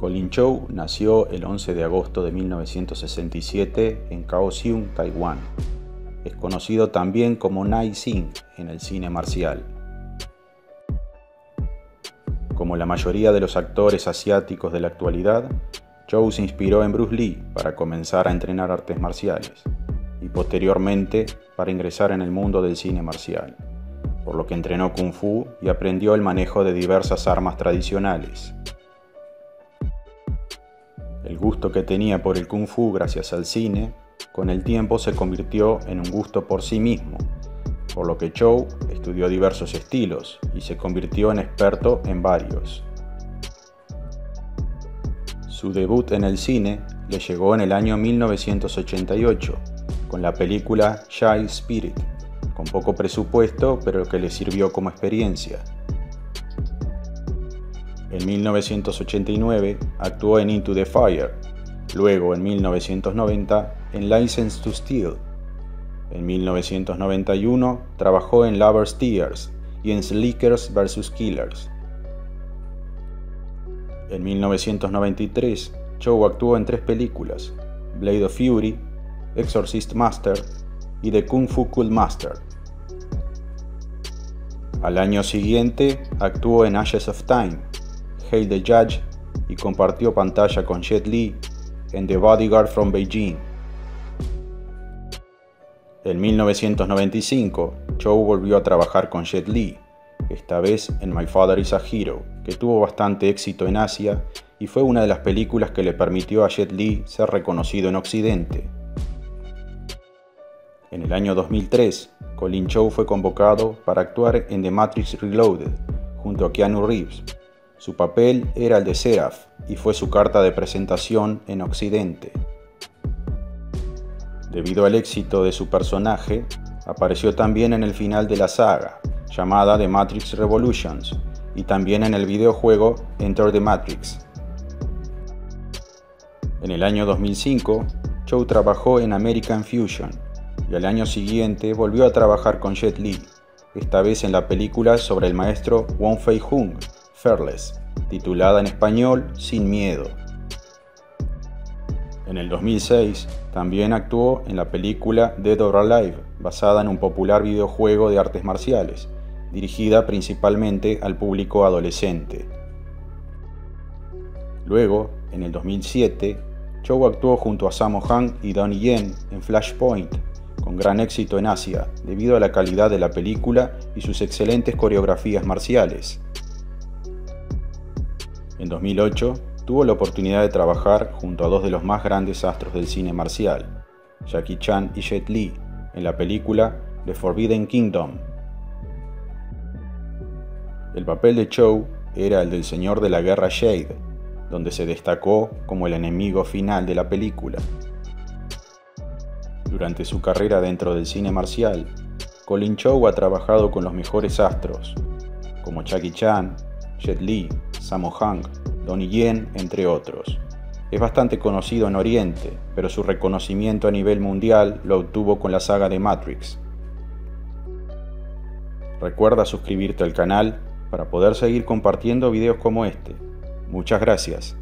Colin Chou nació el 11 de agosto de 1967 en Kaohsiung, Taiwán. Es conocido también como Nai Sing en el cine marcial. Como la mayoría de los actores asiáticos de la actualidad, Chou se inspiró en Bruce Lee para comenzar a entrenar artes marciales y posteriormente para ingresar en el mundo del cine marcial, por lo que entrenó kung fu y aprendió el manejo de diversas armas tradicionales. El gusto que tenía por el kung fu gracias al cine, con el tiempo se convirtió en un gusto por sí mismo, por lo que Chow estudió diversos estilos y se convirtió en experto en varios. Su debut en el cine le llegó en el año 1988 con la película Shy Spirit, con poco presupuesto pero que le sirvió como experiencia. En 1989 actuó en Into the Fire, luego en 1990 en License to Steal. En 1991 trabajó en Lovers Tears y en Slickers vs. Killers. En 1993, Chow actuó en tres películas, Blade of Fury, Exorcist Master y The Kung Fu Cool Master. Al año siguiente actuó en Ashes of Time, Hail the Judge y compartió pantalla con Jet Li en The Bodyguard from Beijing. En 1995, Chow volvió a trabajar con Jet Li, esta vez en My Father is a Hero, que tuvo bastante éxito en Asia y fue una de las películas que le permitió a Jet Li ser reconocido en Occidente. En el año 2003, Colin Chow fue convocado para actuar en The Matrix Reloaded junto a Keanu Reeves, su papel era el de Seraph y fue su carta de presentación en Occidente. Debido al éxito de su personaje, apareció también en el final de la saga, llamada The Matrix Revolutions, y también en el videojuego Enter the Matrix. En el año 2005, Chow trabajó en American Fusion y al año siguiente volvió a trabajar con Jet Li, esta vez en la película sobre el maestro Wong Fei Hung, Fearless, titulada en español Sin Miedo. En el 2006 también actuó en la película Dead or Alive, basada en un popular videojuego de artes marciales, dirigida principalmente al público adolescente. Luego, en el 2007, Chow actuó junto a Sammo Hung y Donnie Yen en Flashpoint, con gran éxito en Asia debido a la calidad de la película y sus excelentes coreografías marciales. En 2008 tuvo la oportunidad de trabajar junto a dos de los más grandes astros del cine marcial, Jackie Chan y Jet Li, en la película The Forbidden Kingdom. El papel de Chow era el del señor de la guerra Shade, donde se destacó como el enemigo final de la película. Durante su carrera dentro del cine marcial, Colin Chow ha trabajado con los mejores astros, como Jackie Chan, Jet Li, Sammo Hung, Donnie Yen, entre otros. Es bastante conocido en Oriente, pero su reconocimiento a nivel mundial lo obtuvo con la saga de Matrix. Recuerda suscribirte al canal para poder seguir compartiendo videos como este. Muchas gracias.